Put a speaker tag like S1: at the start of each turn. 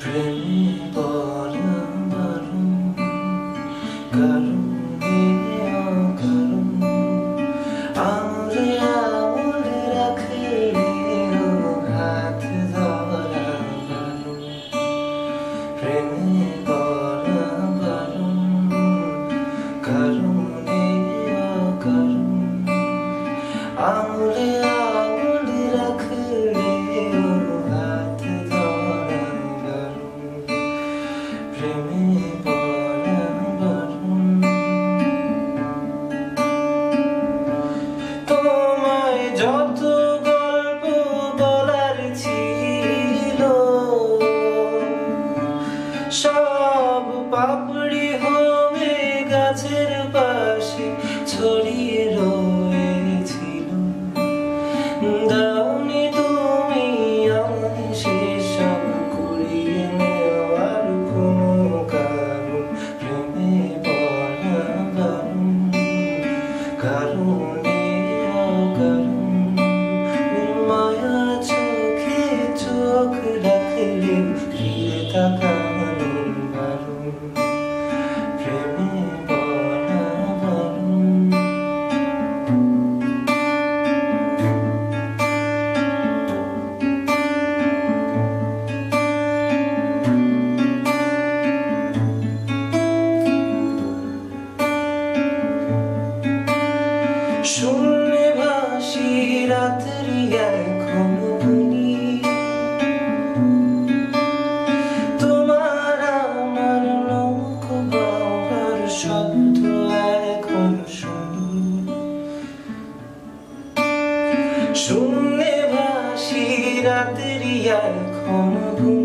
S1: প্রেমে পড়া বারণ কারণে প্রেমে সব পাপড়ি হবে গাছের পাশে ছড়িয়ে রয়েছিল। দাওনি তুমি আমায় সেসব কুড়িয়ে নেওয়ার কোনো কারণ প্রেমে পড়া কারণে মায়া চোখে চোখ শূন্যে ভাসি রাত্রি এখন গুনি তোমার আমার নৌকো বাবার শব্দ এখন শুনি শূন্যে ভাসি রাত্রি এখন গুনি